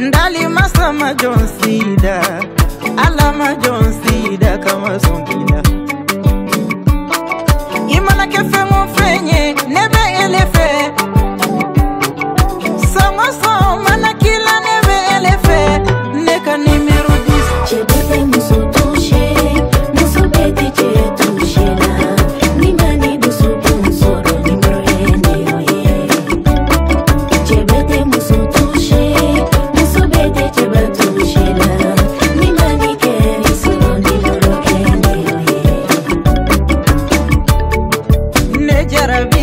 ndali masa ma jon sida Jeremy.